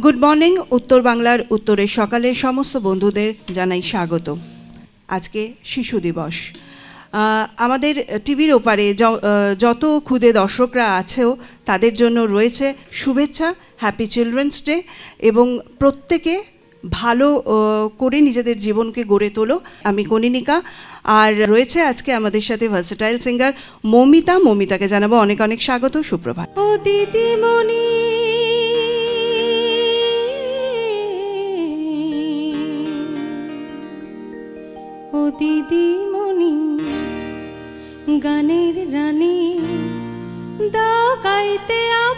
Good morning উত্তর বাংলার উত্তরের সকালে সমস্ত বন্ধুদের জানাই স্বাগত। আজকে শিশু দিবস। আমাদের টিভির ওপারে যত ক্ষুদে দর্শকরা আছেও তাদের জন্য রয়েছে শুভেচ্ছা হ্যাপি চিলড্রেন্স ডে এবং প্রত্যেকে ভালো করে নিজেদের জীবনকে গড়ে তোলো। আমি কনিনিকা আর রয়েছে আজকে আমাদের সাথে ভার্সেটাইল সিঙ্গার মমিতা। মমিতাকে জানাব অনেক অনেক স্বাগত, সুপ্রভাত। দিদিমণি দিদিমণি গানের রানী দাও গাইতে আ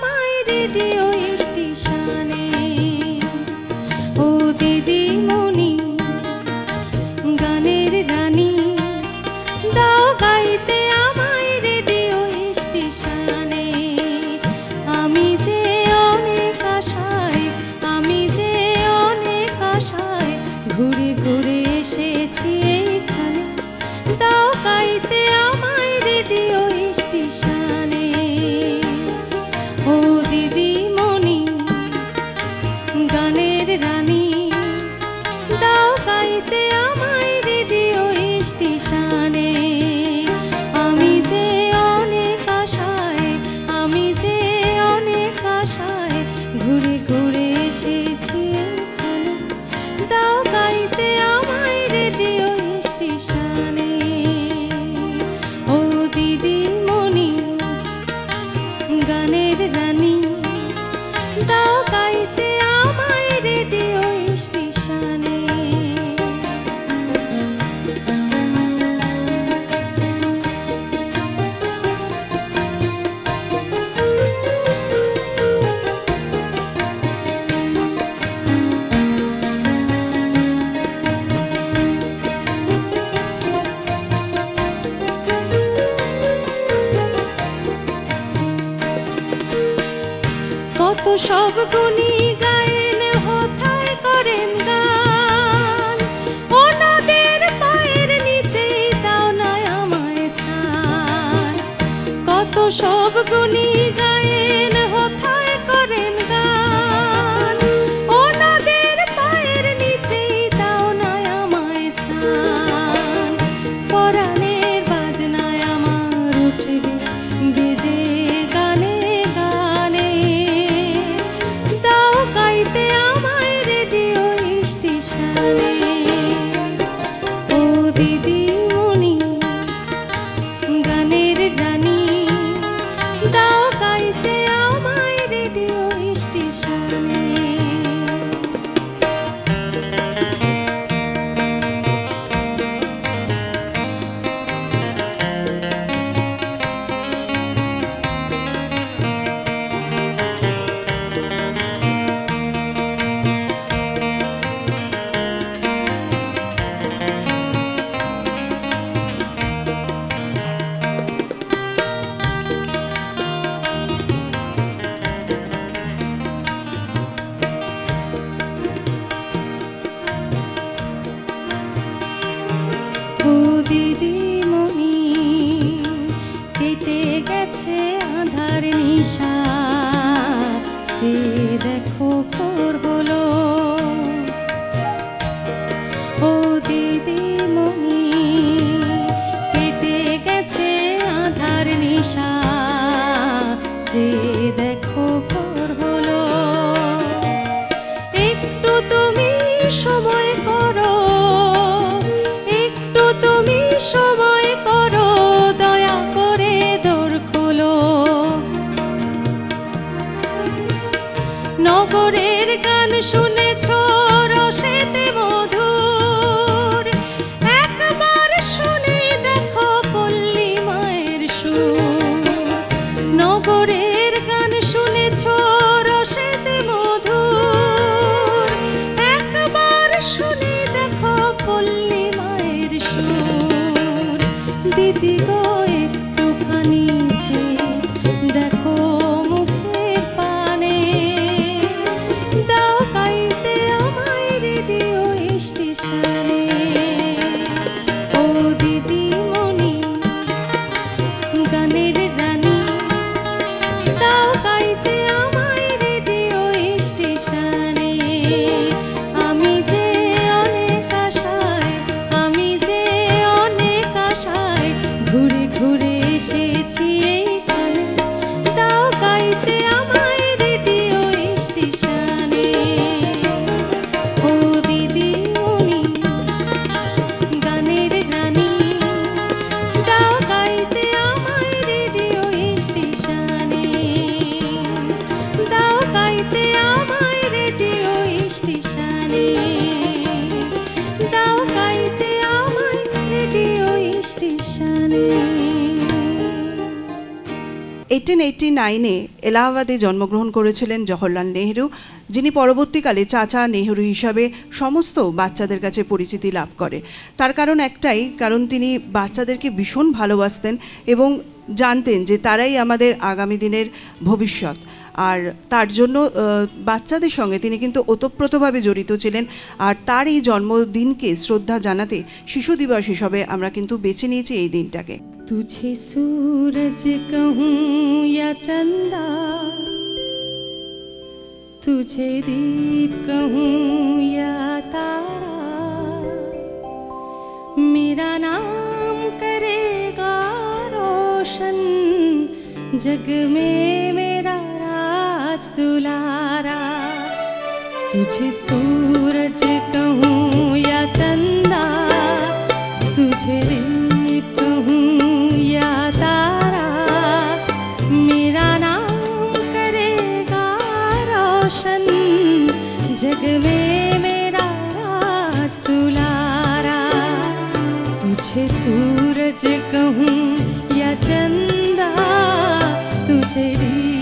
see. এলাহাবাদে জন্মগ্রহণ করেছিলেন জওহরলাল নেহরু, যিনি পরবর্তীকালে চাচা নেহরু হিসাবে সমস্ত বাচ্চাদের কাছে পরিচিতি লাভ করে। তার কারণ একটাই, কারণ তিনি বাচ্চাদেরকে ভীষণ ভালোবাসতেন এবং জানতেন যে তারাই আমাদের আগামী দিনের ভবিষ্যৎ। আর তার জন্য আহ, বাচ্চাদের সঙ্গে তিনি কিন্তু ওতপ্রোতভাবে জড়িত ছিলেন আর তার এই জন্মদিনকে শ্রদ্ধা জানাতে শিশু দিবস হিসাবে আমরা কিন্তু বেছে নিয়েছি এই দিনটাকে तुझे सूरज कहूँ या चंदा तुझे दीप कहूँ या तारा मेरा नाम करेगा रोशन जग में मेरा राज दुलारा, तुझे सूरज कहूँ या चंदा, तुझे या तारा, मेरा नाम करेगा रोशन, जग में मेरा दुलारा। तुझे सूरज कहूँ या चंदा, तुझे दीप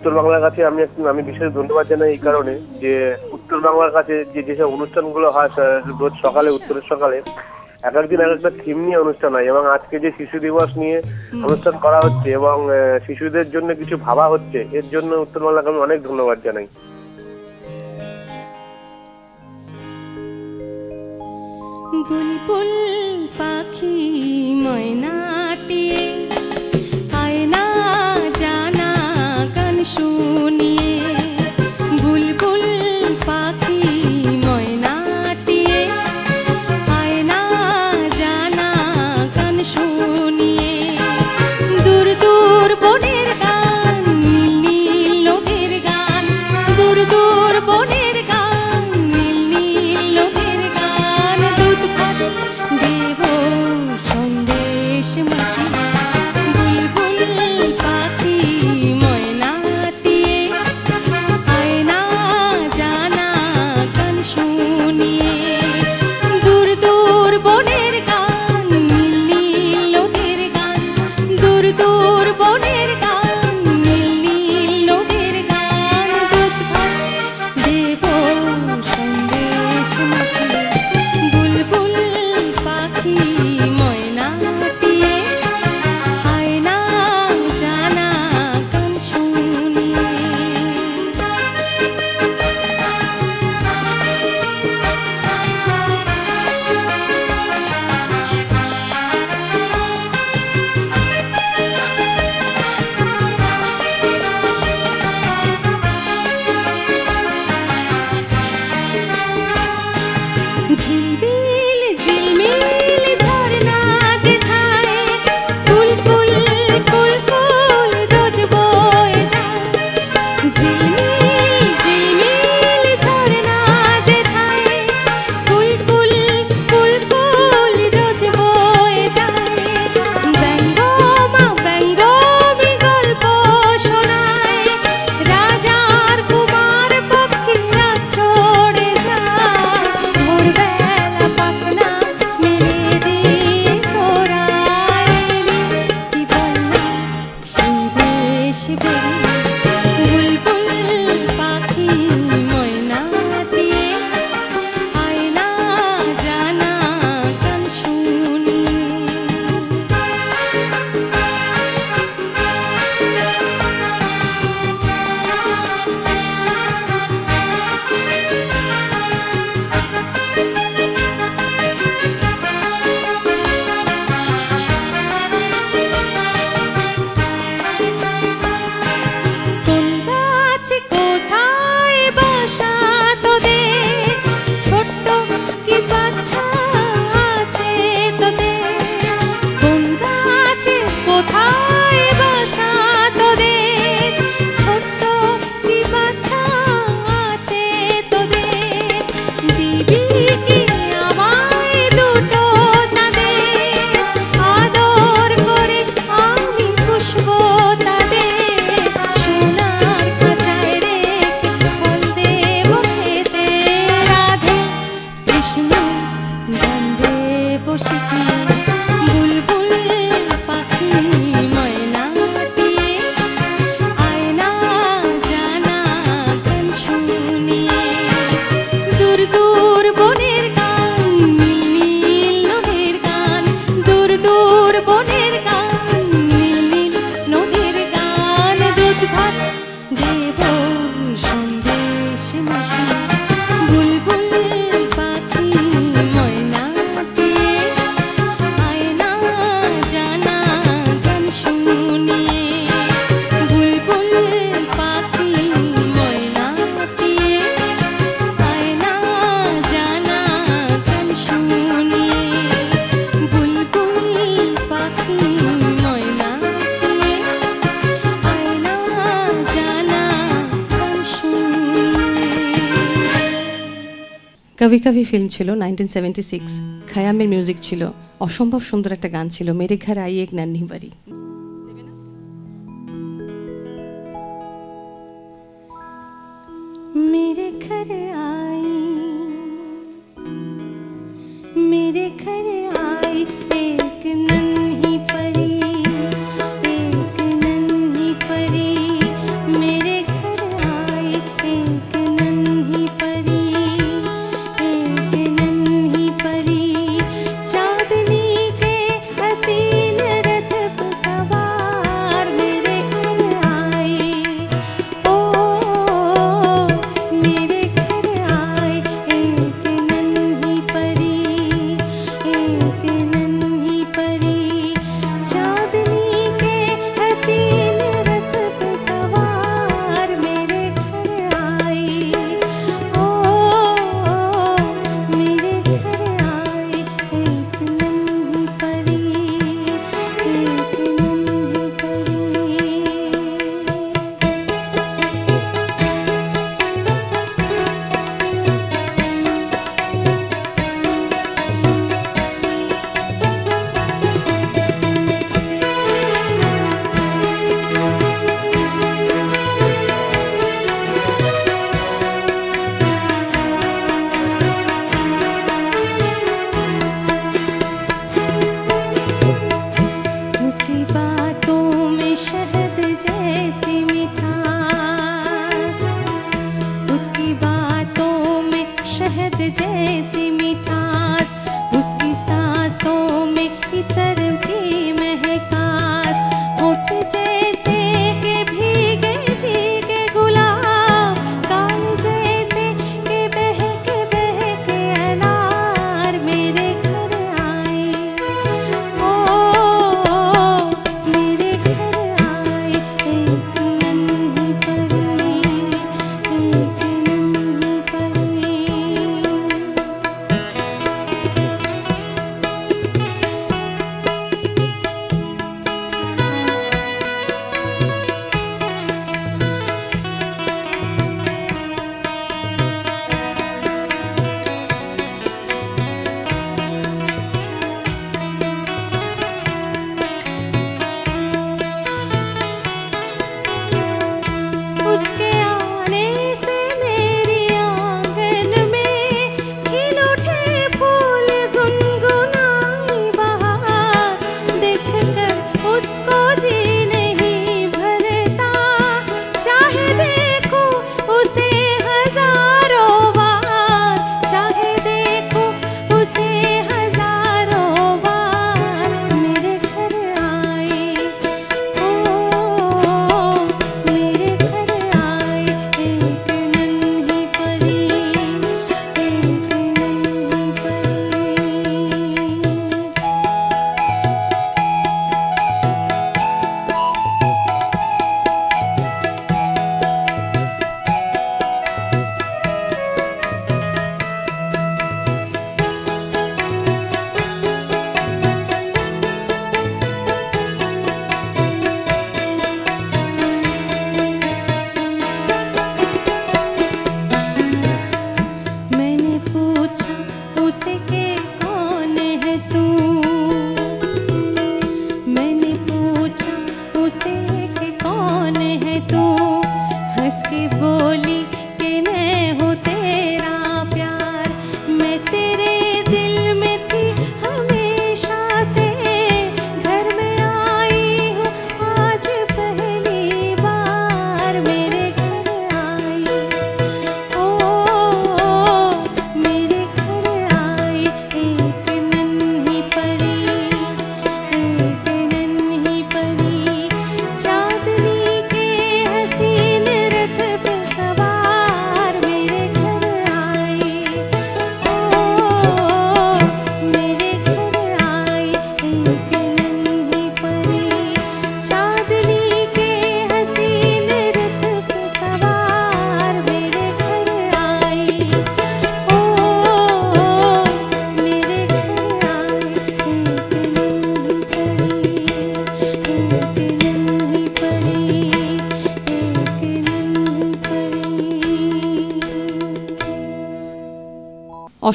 উত্তর বাংলার কাছে আমি আমি বিশেষ ধন্যবাদ জানাই এই কারণে যে উত্তর বাংলার কাছে যে যেসব অনুষ্ঠানগুলো হয় রোজ সকালে উত্তরের সকালে এক একদিন এক একটা থিম নিয়ে অনুষ্ঠান হয় এবং আজকে যে শিশু দিবস নিয়ে অনুষ্ঠান করা হচ্ছে এবং শিশুদের জন্য কিছু ভাবা হচ্ছে এর জন্য উত্তর বাংলাকে আমি অনেক ধন্যবাদ জানাই। বুলবুল পাখি ময়নাটি 数你 কবি ফিল্ম ছিল নাইনটিন সেভেন্টি সিক্স খায়ামের মিউজিক ছিল অসম্ভব সুন্দর একটা গান ছিল মেরে ঘর আই এক নান্নি বাড়ি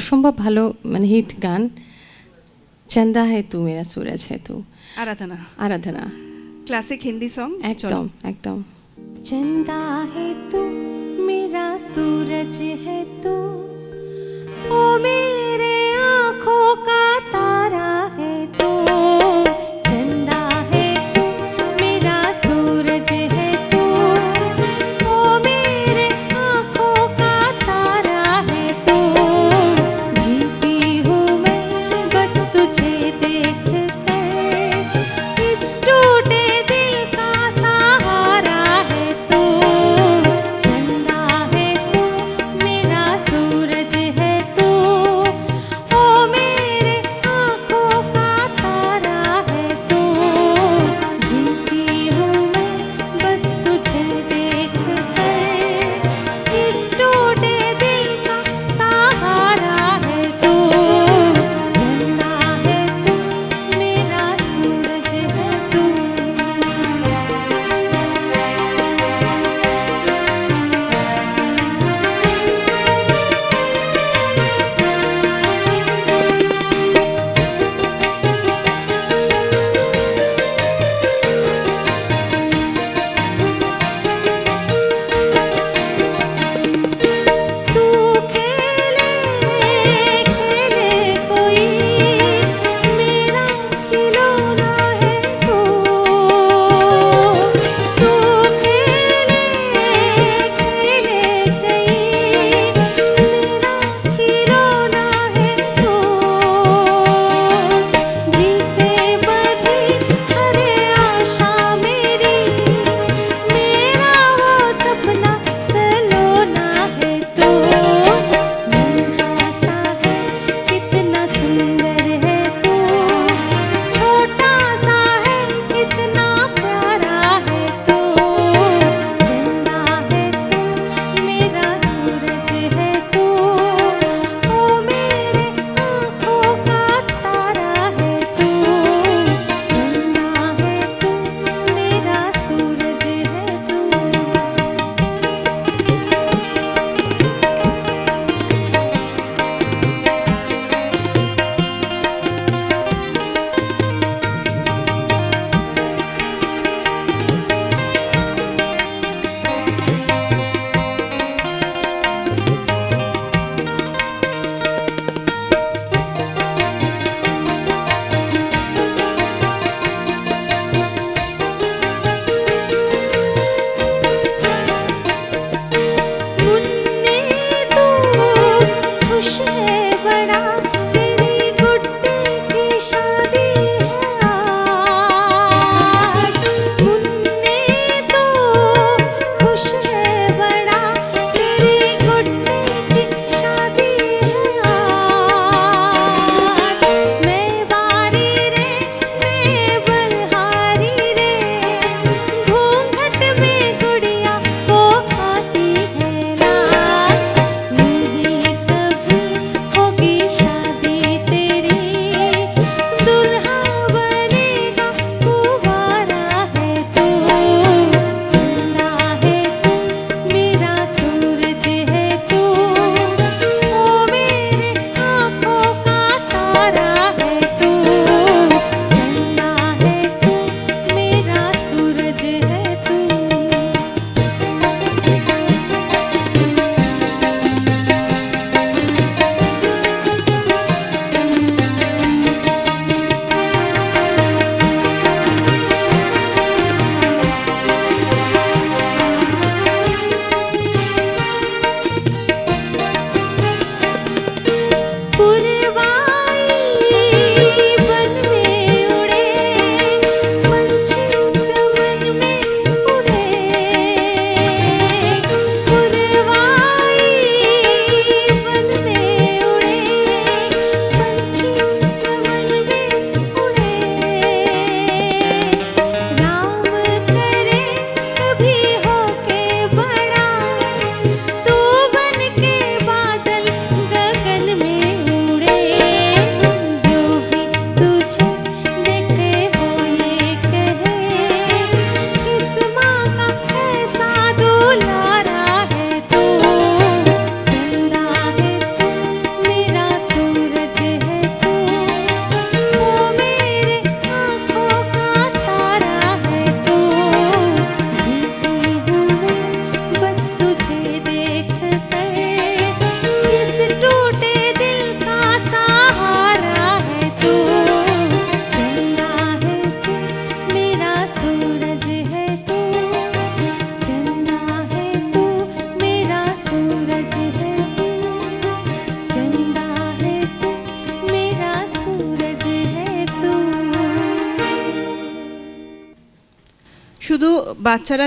অসম্ভব ভালো মানে হিট গান। চন্দা হে তু মেরা সুরজ হে তু। আরাধনা। আরাধনা। ক্লাসিক হিন্দি সং একদম একদম। চন্দা হে তু মেরা সুরজ হে তু।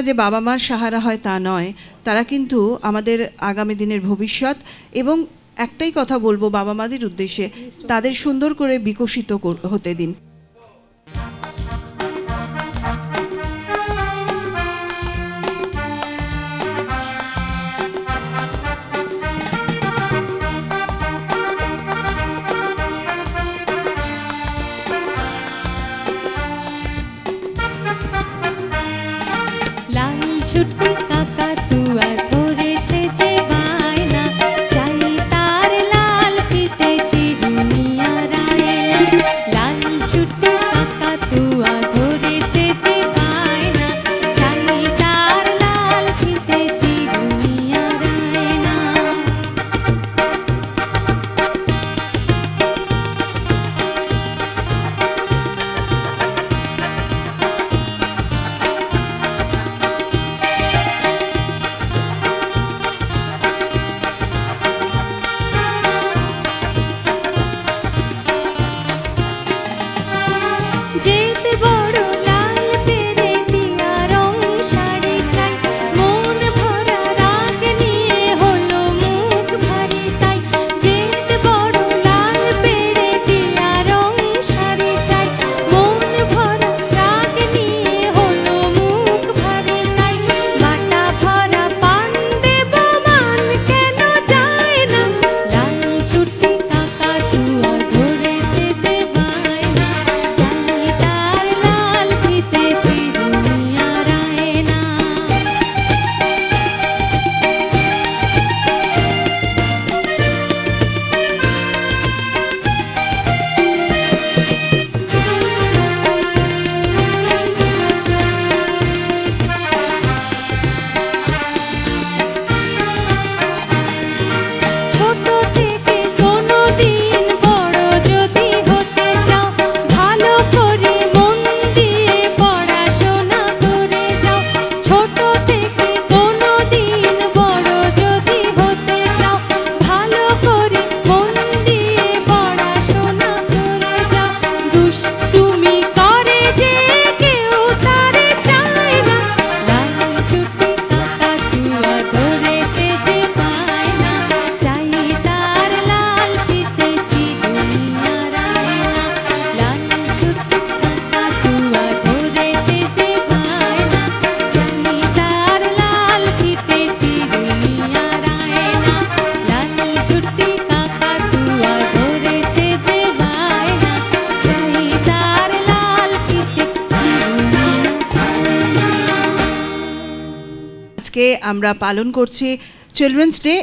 যে বাবা মার সাহারা হয় তা নয়, তারা কিন্তু আমাদের আগামী দিনের ভবিষ্যৎ এবং একটাই কথা বলব বাবা মাদের উদ্দেশ্যে, তাদের সুন্দর করে বিকশিত হতে দিন। আমরা পালন করছি চিলড্রেন্স ডে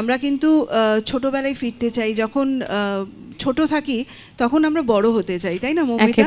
আমরা কিন্তু ছোটবেলায় ফিরতে চাই। যখন ছোট থাকি, তখন আমরা বড় হতে চাই, তাই না, মৌমিতা?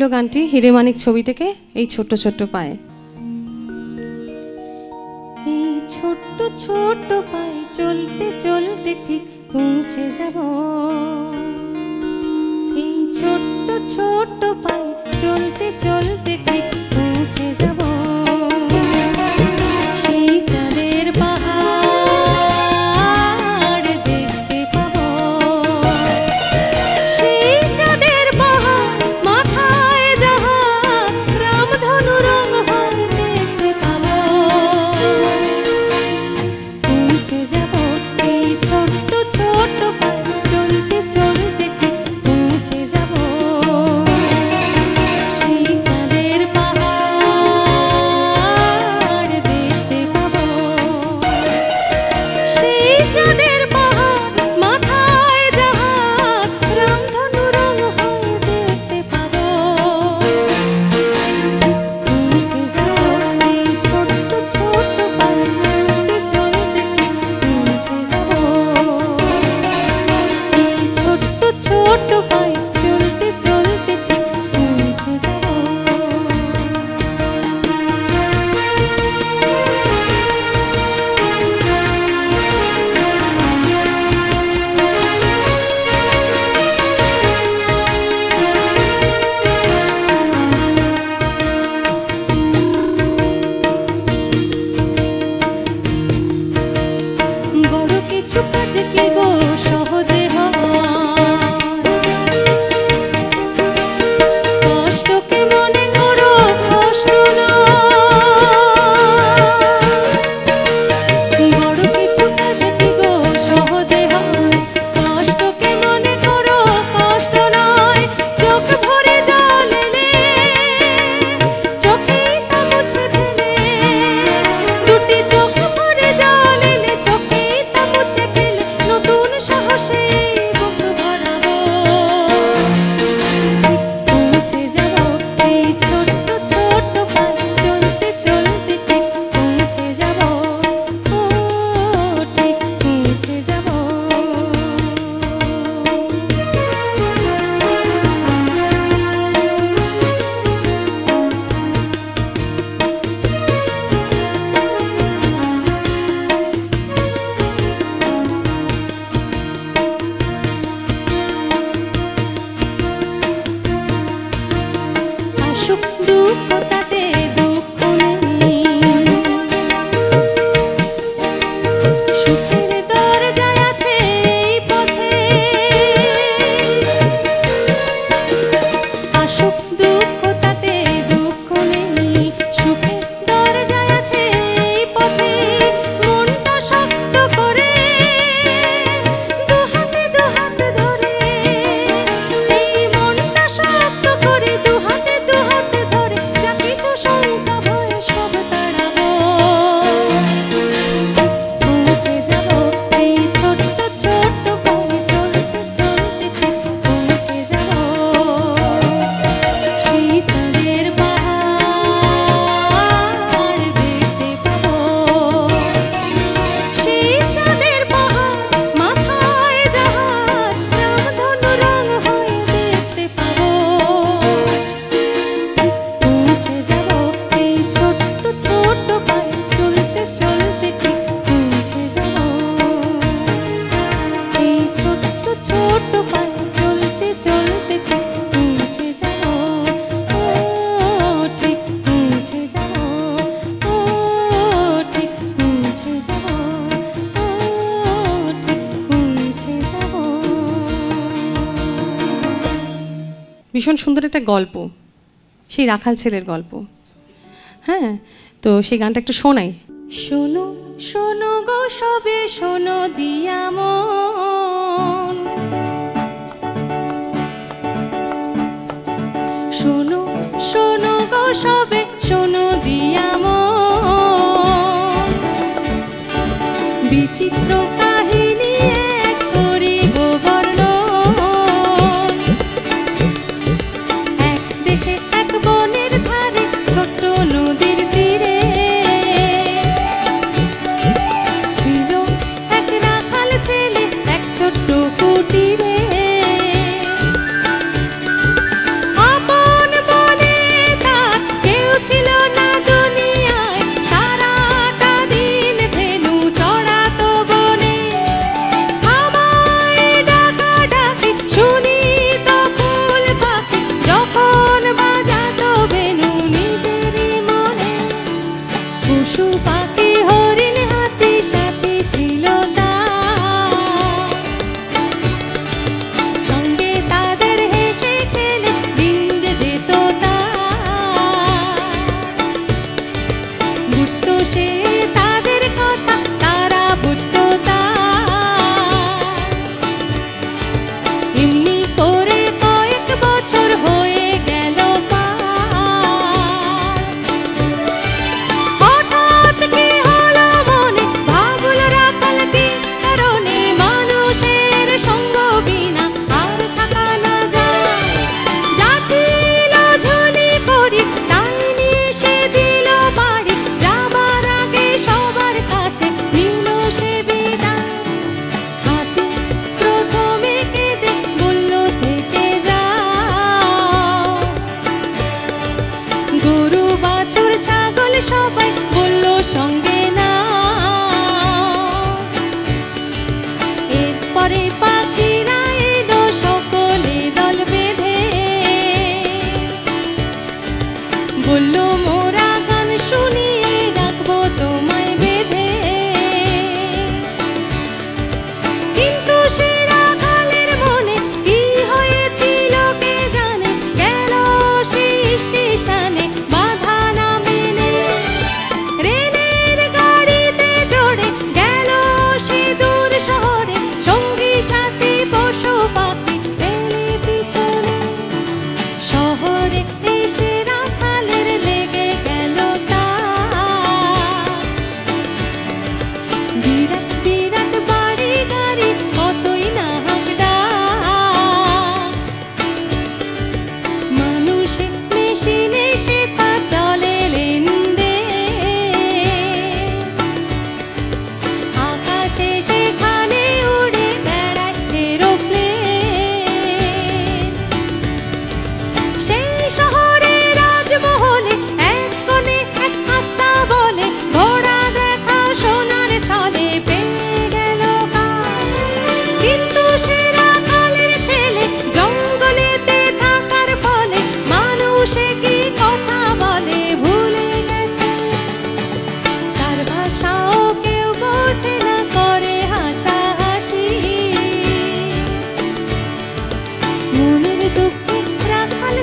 ছিল গানটি হিরেমানিক ছবি থেকে এই ছোট্ট ছোট্ট পায়ে। এই ছোট্ট ছোট্ট পায়ে চলতে চলতে ঠিক পৌঁছে যাব। এই ছোট্ট ছোট্ট পায়ে চলতে চলতে ঠিক পৌঁছে যাব। ভীষণ সুন্দর একটা গল্প, সেই রাখাল ছেলের গল্প। হ্যাঁ তো সেই গানটা একটু শোনাই। শোনো শোনো গো সবে, শোনো দিয়াম শোনো শোনো গো সবে, শোনো দিয়াম বিচিত্র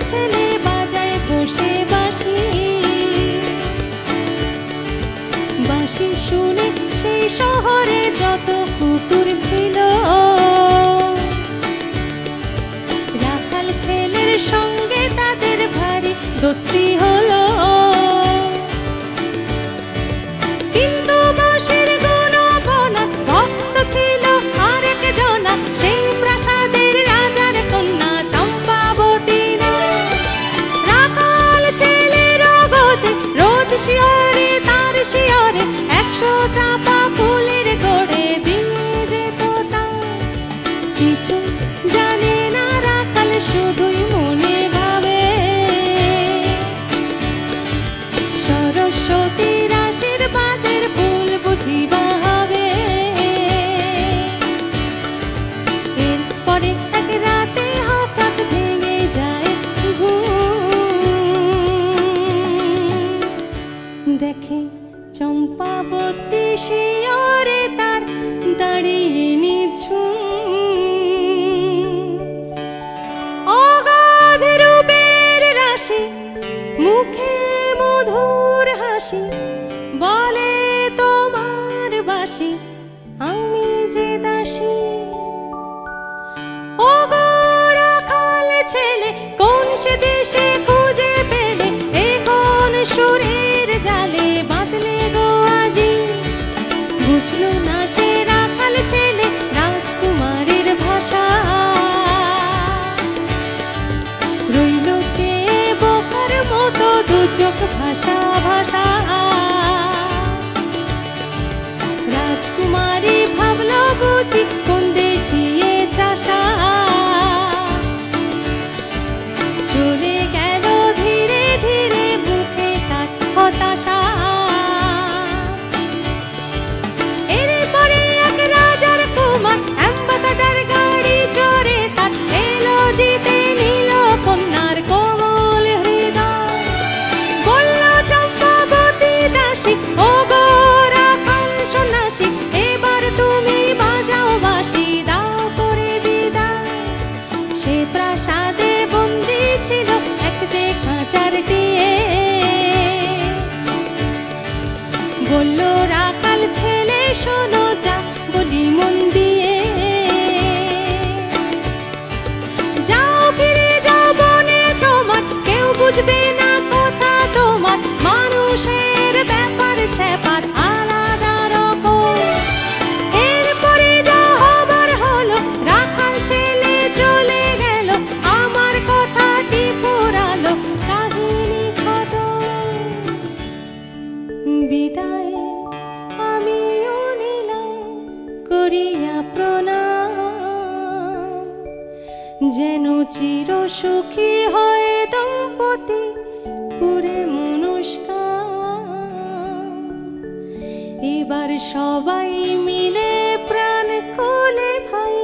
ছেলে বসে বাসি বাসি শহরে যত কুকুর ছিল, রাখাল ছেলের সঙ্গে তাদের ভারী দোস্তি হলো। সবাই মিলে প্রাণ কোলে ভাই,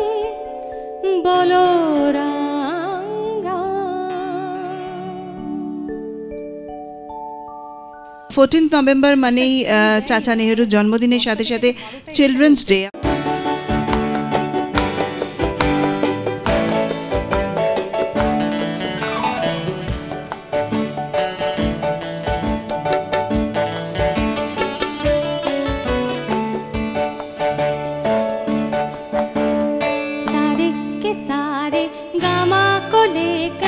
বলো ফোরটিন্থ নভেম্বর মানেই চাচা নেহরুর জন্মদিনের সাথে সাথে চিলড্রেন্স ডে गामा को लेकर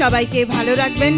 সবাইকে ভালো রাখবেন।